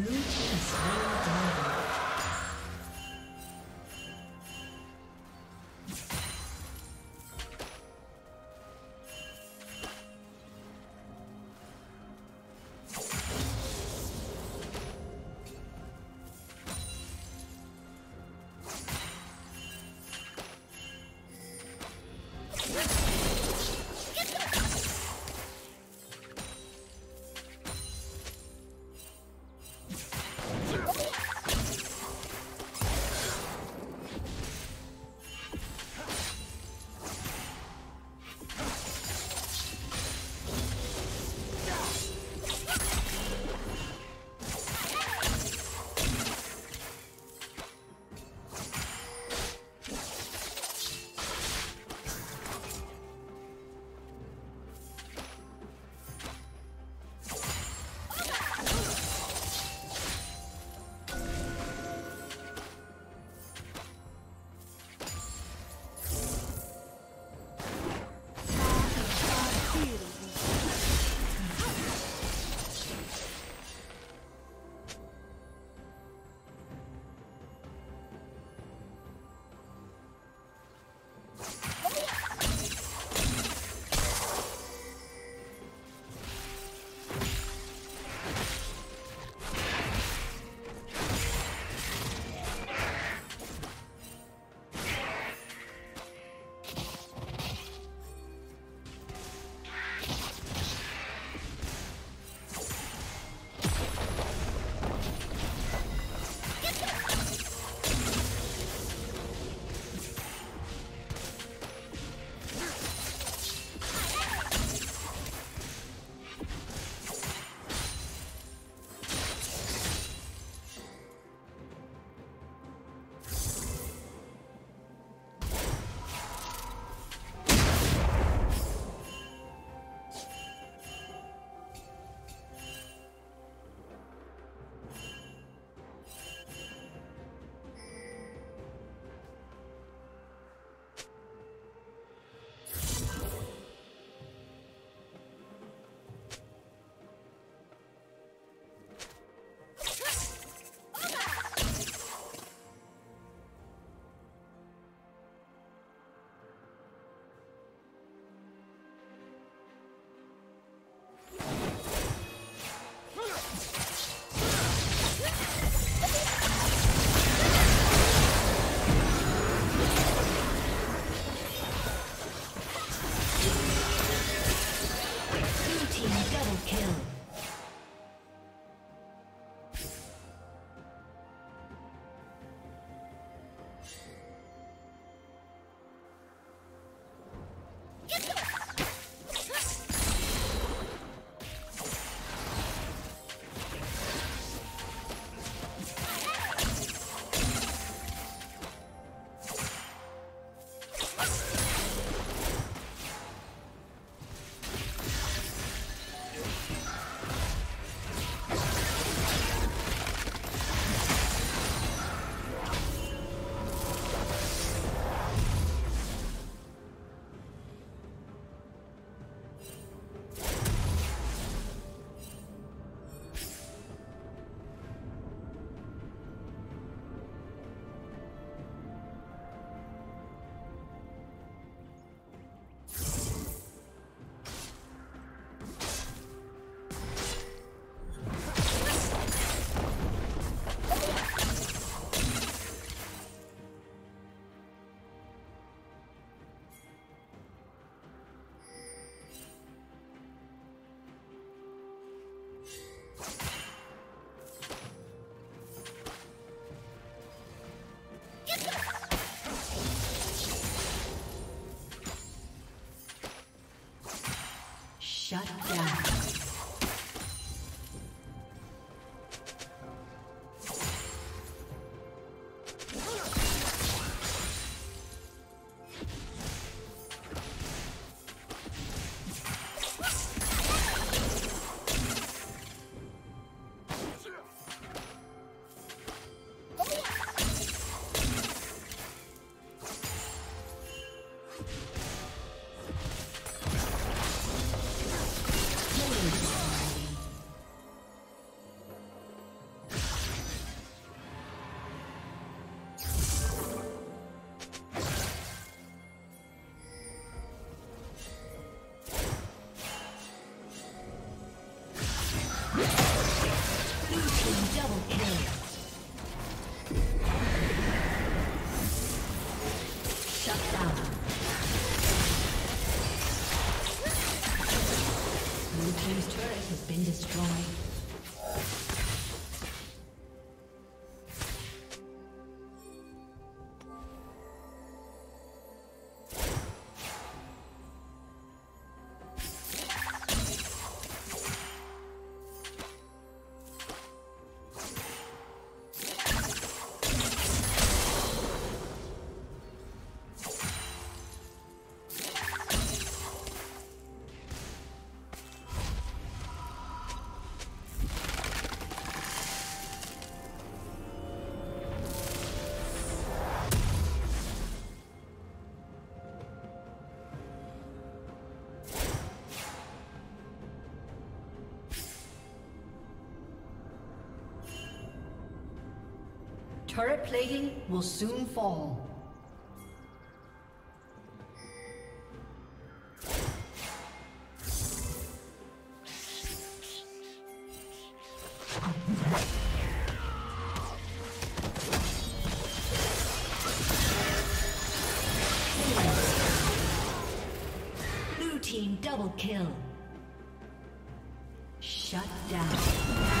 Blue Shut down. Turret plating will soon fall. Blue team double kill. Shut down.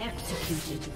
Executed.